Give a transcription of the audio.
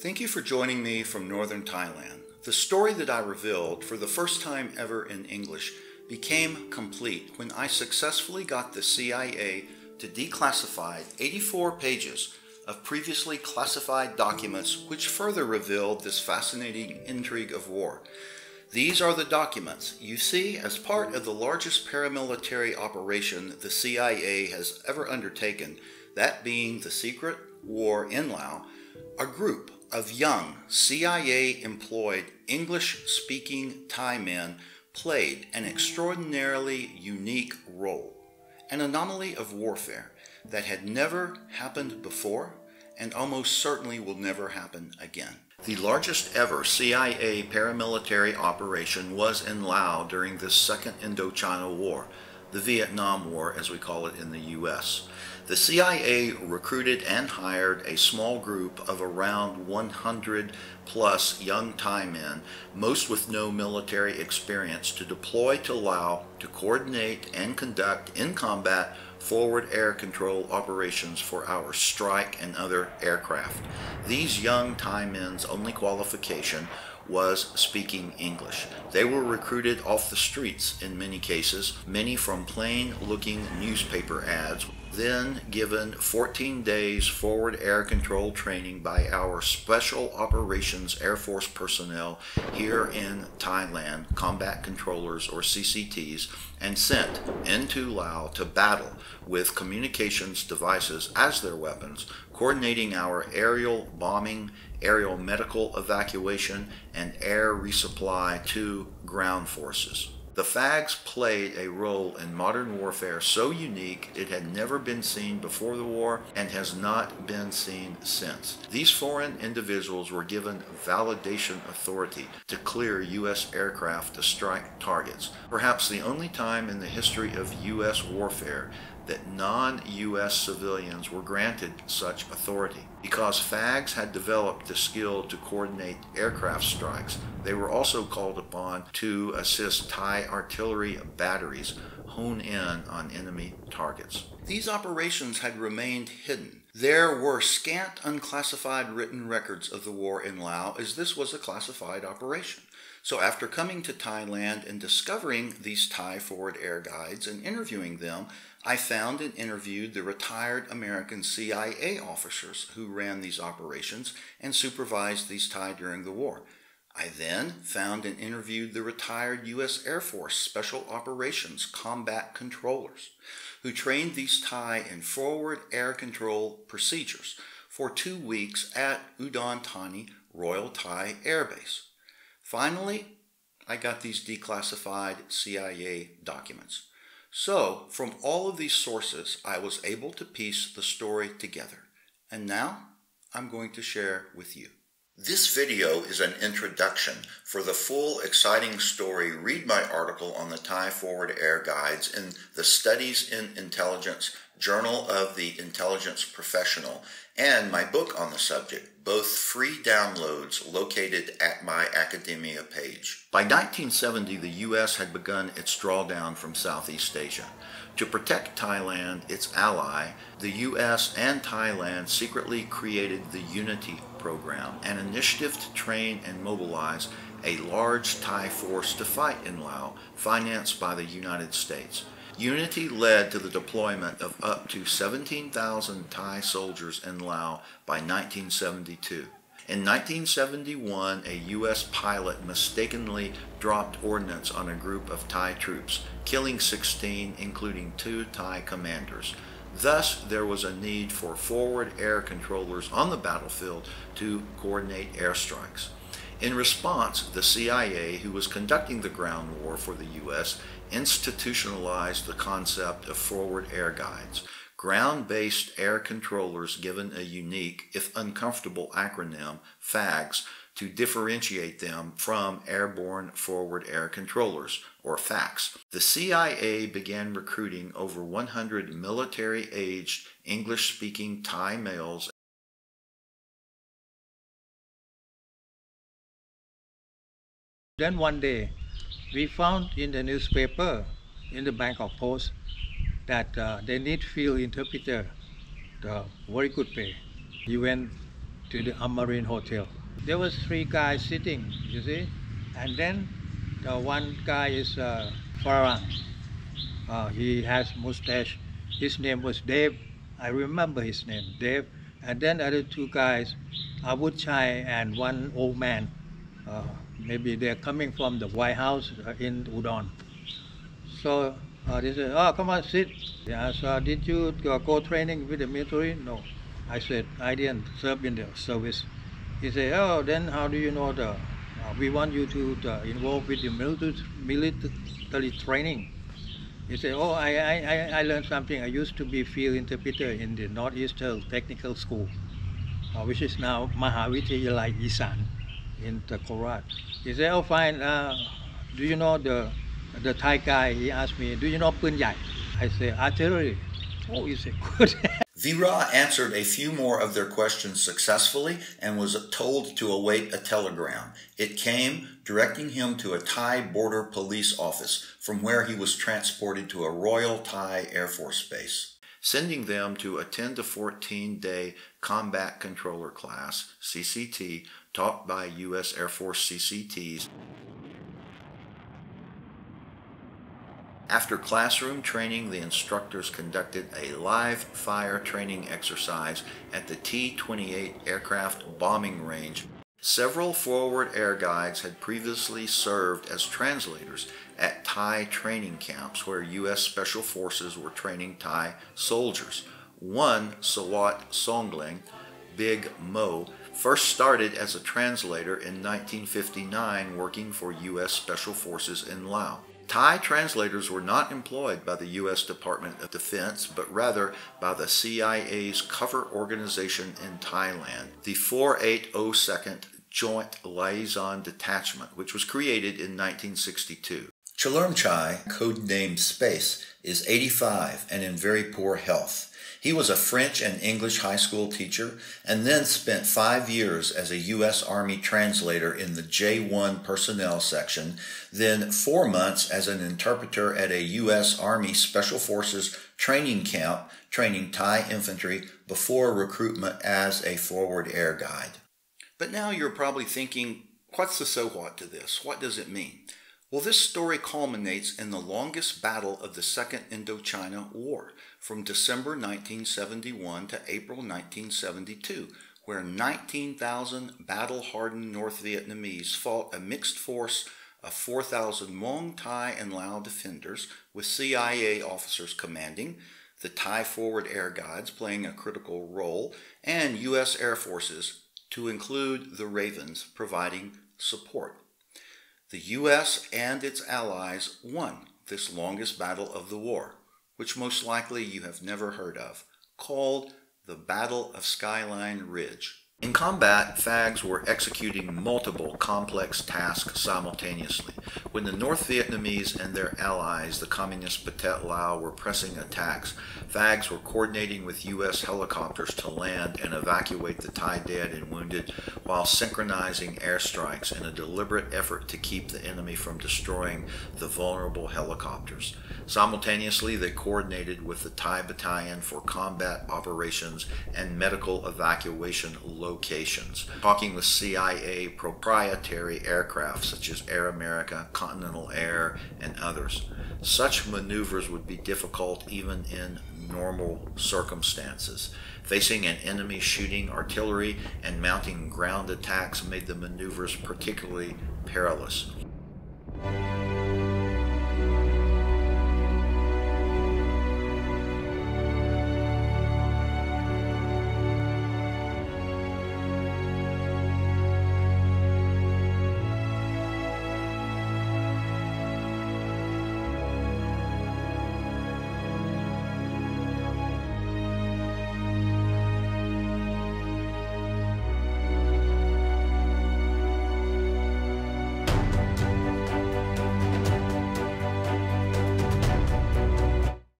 Thank you for joining me from northern Thailand. The story that I revealed for the first time ever in English became complete when I successfully got the CIA to declassify 84 pages of previously classified documents which further revealed this fascinating intrigue of war. These are the documents you see as part of the largest paramilitary operation the CIA has ever undertaken, that being the secret war in Laos, a group of young CIA employed English speaking Thai men played an extraordinarily unique role, an anomaly of warfare that had never happened before and almost certainly will never happen again. The largest ever CIA paramilitary operation was in Laos during the Second Indochina War, the Vietnam War as we call it in the U.S. The CIA recruited and hired a small group of around 100 plus young Thai men, most with no military experience, to deploy to Laos to coordinate and conduct in combat forward air control operations for our strike and other aircraft. These young Thai men's only qualification was speaking English. They were recruited off the streets in many cases, many from plain looking newspaper ads then given 14 days forward air control training by our Special Operations Air Force personnel here in Thailand, combat controllers or CCTs, and sent into Laos to battle with communications devices as their weapons, coordinating our aerial bombing, aerial medical evacuation, and air resupply to ground forces. The FAGs played a role in modern warfare so unique it had never been seen before the war and has not been seen since. These foreign individuals were given validation authority to clear U.S. aircraft to strike targets, perhaps the only time in the history of U.S. warfare that non-U.S. civilians were granted such authority. Because FAGs had developed the skill to coordinate aircraft strikes, they were also called upon to assist Thai artillery batteries hone in on enemy targets. These operations had remained hidden. There were scant unclassified written records of the war in Laos as this was a classified operation. So after coming to Thailand and discovering these Thai forward air guides and interviewing them, I found and interviewed the retired American CIA officers who ran these operations and supervised these Thai during the war. I then found and interviewed the retired U.S. Air Force Special Operations Combat Controllers who trained these Thai in forward air control procedures for two weeks at Udon Thani Royal Thai Air Base. Finally, I got these declassified CIA documents. So, from all of these sources, I was able to piece the story together. And now, I'm going to share with you. This video is an introduction. For the full exciting story, read my article on the Thai Forward Air Guides in the Studies in Intelligence Journal of the Intelligence Professional, and my book on the subject, both free downloads located at my academia page. By 1970, the U.S. had begun its drawdown from Southeast Asia. To protect Thailand, its ally, the U.S. and Thailand secretly created the Unity Program, an initiative to train and mobilize a large Thai force to fight in Laos, financed by the United States. Unity led to the deployment of up to 17,000 Thai soldiers in Laos by 1972. In 1971, a U.S. pilot mistakenly dropped ordnance on a group of Thai troops, killing 16, including two Thai commanders. Thus, there was a need for forward air controllers on the battlefield to coordinate airstrikes. In response, the CIA, who was conducting the ground war for the U.S., institutionalized the concept of forward air guides, ground-based air controllers given a unique, if uncomfortable acronym, FAGS, to differentiate them from airborne forward air controllers, or FACS. The CIA began recruiting over 100 military-aged English-speaking Thai males Then one day, we found in the newspaper, in the Bangkok Post, that uh, they need field interpreter, the very good pay. He went to the Amarin Hotel. There was three guys sitting, you see, and then the one guy is uh, Farang. Uh, he has mustache. His name was Dave. I remember his name, Dave. And then other two guys, Abud Chai and one old man. Uh, maybe they're coming from the White House uh, in Udon. So uh, they said, oh, come on, sit. Yeah, so did you go training with the military? No. I said, I didn't serve in the service. He said, oh, then how do you know the, uh, we want you to involve with the military, military training. He said, oh, I, I, I learned something. I used to be field interpreter in the Northeastern Technical School, uh, which is now Mahavidyalai Isan in the Korat. He said, oh, fine. Uh, do you know the the Thai guy? He asked me, do you know Pun Yai? I said, artillery. Oh, he said, good. Vira answered a few more of their questions successfully and was told to await a telegram. It came directing him to a Thai border police office from where he was transported to a Royal Thai Air Force base, sending them to a 10 to 14 day combat controller class, CCT, taught by U.S. Air Force CCTs. After classroom training, the instructors conducted a live fire training exercise at the T-28 aircraft bombing range. Several forward air guides had previously served as translators at Thai training camps where U.S. Special Forces were training Thai soldiers. One, Sawat Songling, Big Mo, first started as a translator in 1959 working for U.S. Special Forces in Laos. Thai translators were not employed by the U.S. Department of Defense, but rather by the CIA's cover organization in Thailand, the 4802nd Joint Liaison Detachment, which was created in 1962. Chalermchai, codenamed Space, is 85 and in very poor health. He was a French and English high school teacher and then spent five years as a U.S. Army translator in the J1 personnel section, then four months as an interpreter at a U.S. Army Special Forces training camp training Thai infantry before recruitment as a forward air guide. But now you're probably thinking, what's the so what to this? What does it mean? Well, this story culminates in the longest battle of the Second Indochina War, from December 1971 to April 1972, where 19,000 battle hardened North Vietnamese fought a mixed force of 4,000 Hmong, Thai, and Lao defenders, with CIA officers commanding, the Thai forward air guides playing a critical role, and U.S. Air Forces, to include the Ravens, providing support. The U.S. and its allies won this longest battle of the war, which most likely you have never heard of, called the Battle of Skyline Ridge. In combat, FAGs were executing multiple complex tasks simultaneously. When the North Vietnamese and their allies, the Communist Pathet Lao, were pressing attacks, FAGs were coordinating with U.S. helicopters to land and evacuate the Thai dead and wounded while synchronizing airstrikes in a deliberate effort to keep the enemy from destroying the vulnerable helicopters. Simultaneously, they coordinated with the Thai Battalion for combat operations and medical evacuation locations, talking with CIA proprietary aircraft such as Air America, Continental Air, and others. Such maneuvers would be difficult even in normal circumstances. Facing an enemy shooting artillery and mounting ground attacks made the maneuvers particularly perilous.